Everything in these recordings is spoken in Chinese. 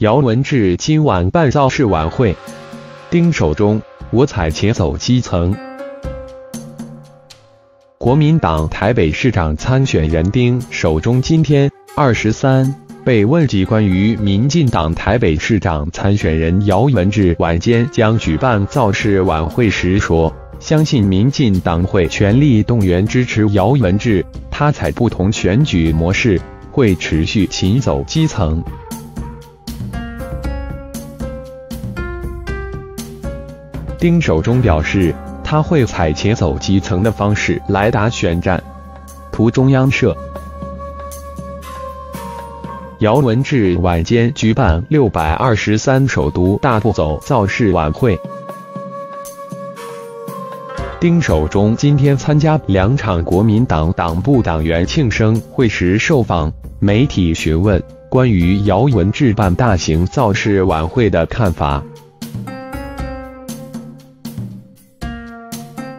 姚文智今晚办造势晚会。丁守中，我踩且走基层。国民党台北市长参选人丁守中今天二十三被问及关于民进党台北市长参选人姚文智晚间将举办造势晚会时说。相信民进党会全力动员支持姚文智，他采不同选举模式，会持续勤走基层。丁守中表示，他会采且走基层的方式来打选战。图中央社，姚文智晚间举办六百二十三首都大步走造势晚会。丁守中今天参加两场国民党党部党员庆生会时受访，媒体询问关于姚文智办大型造势晚会的看法。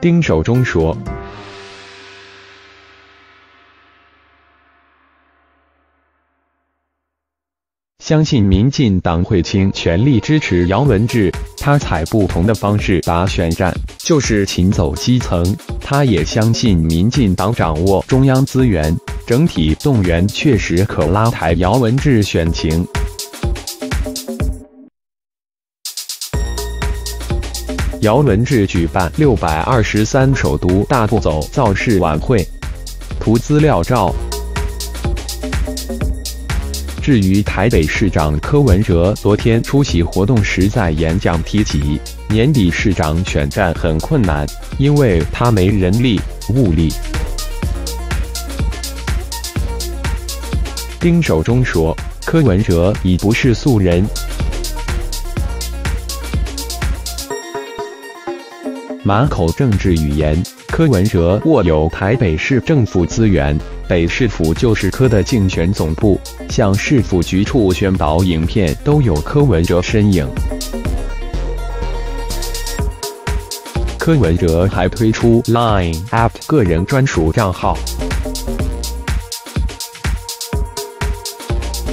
丁守中说。相信民进党会倾全力支持姚文智，他采不同的方式打选战，就是勤走基层。他也相信民进党掌握中央资源，整体动员确实可拉抬姚文智选情。姚文智举办六百二十三首都大步走造势晚会，图资料照。至于台北市长柯文哲昨天出席活动时在演讲提及，年底市长选战很困难，因为他没人力物力。丁守中说，柯文哲已不是素人。马口政治语言。柯文哲握有台北市政府资源，北市府就是柯的竞选总部，向市府局处宣导影片都有柯文哲身影。柯文哲还推出 Line App 个人专属账号。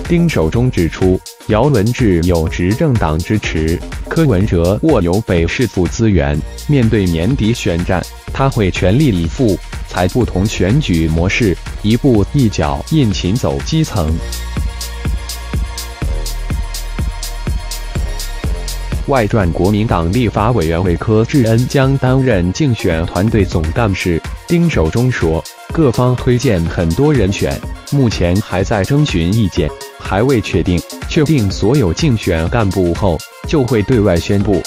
丁守中指出，姚文智有执政党支持，柯文哲握有北市府资源，面对年底选战。他会全力以赴，采不同选举模式，一步一脚印勤走基层。外传国民党立法委员会柯志恩将担任竞选团队总干事。丁守中说，各方推荐很多人选，目前还在征询意见，还未确定。确定所有竞选干部后，就会对外宣布。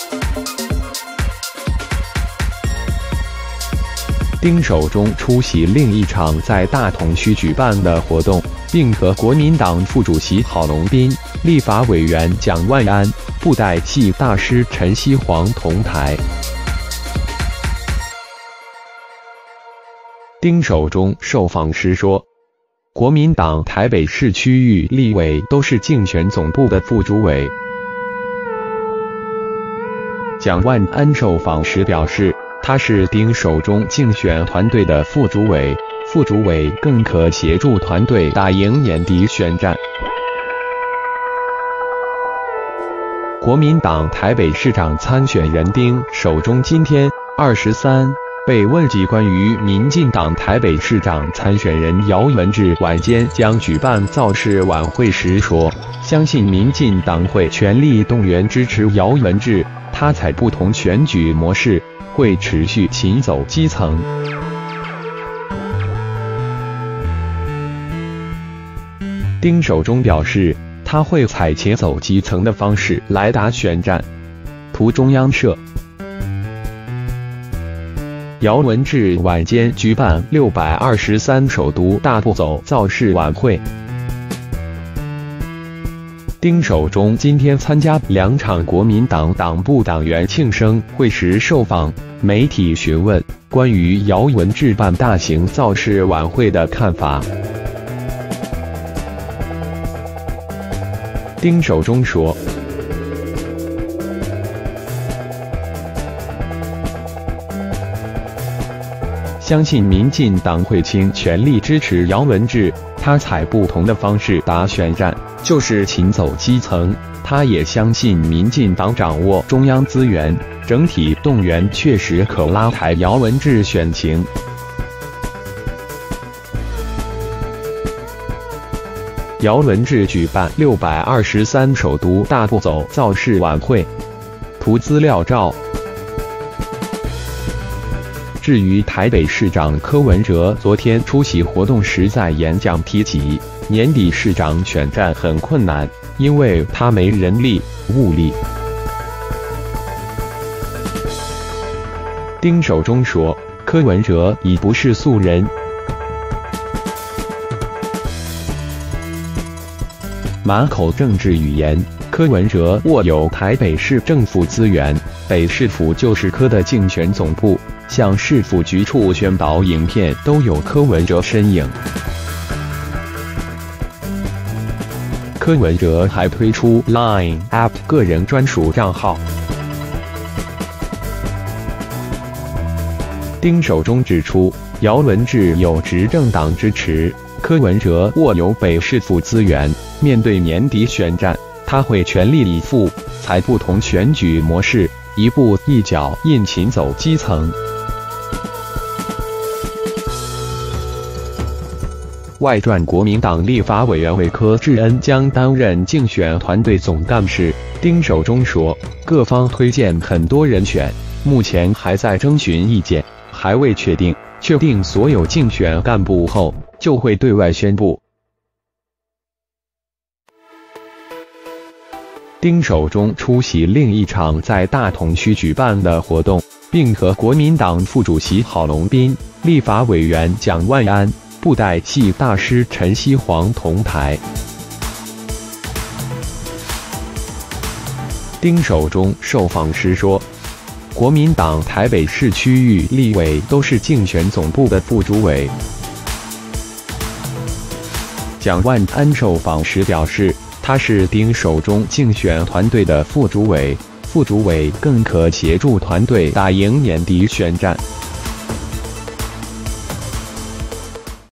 丁守中出席另一场在大同区举办的活动，并和国民党副主席郝龙斌、立法委员蒋万安、布袋戏大师陈锡煌同台。丁守中受访时说：“国民党台北市区域立委都是竞选总部的副主委。”蒋万安受访时表示。他是丁守中竞选团队的副主委，副主委更可协助团队打赢年底选战。国民党台北市长参选人丁守中今天二十三被问及关于民进党台北市长参选人姚文智晚间将举办造势晚会时说：“相信民进党会全力动员支持姚文智，他采不同选举模式。”会持续勤走基层。丁守中表示，他会采且走基层的方式来打选战。图中央社。姚文智晚间举办六百二十三首都大步走造势晚会。丁守中今天参加两场国民党党部党员庆生会时受访，媒体询问关于姚文智办大型造势晚会的看法。丁守中说：“相信民进党会倾全力支持姚文智，他采不同的方式打选战。”就是勤走基层，他。也相信民进党掌握中央资源，整体动员确实可拉抬姚文智选情。姚文智举办六百二十三首都大步走造势晚会，图资料照。至于台北市长柯文哲昨天出席活动时在演讲提及，年底市长选战很困难，因为他没人力物力。丁守中说，柯文哲已不是素人。满口政治语言，柯文哲握有台北市政府资源，北市府就是柯的竞选总部，向市府局处宣导影片都有柯文哲身影。柯文哲还推出 Line App 个人专属账号。丁守中指出，姚文智有执政党支持，柯文哲握有北市府资源。面对年底选战，他会全力以赴，采不同选举模式，一步一脚印勤走基层。外传国民党立法委员会柯志恩将担任竞选团队总干事。丁守中说，各方推荐很多人选，目前还在征询意见，还未确定。确定所有竞选干部后，就会对外宣布。丁守中出席另一场在大同区举办的活动，并和国民党副主席郝龙斌、立法委员蒋万安、布袋戏大师陈锡煌同台。丁守中受访时说：“国民党台北市区域立委都是竞选总部的副主委。”蒋万安受访时表示。他是丁守中竞选团队的副主委，副主委更可协助团队打赢年底选战。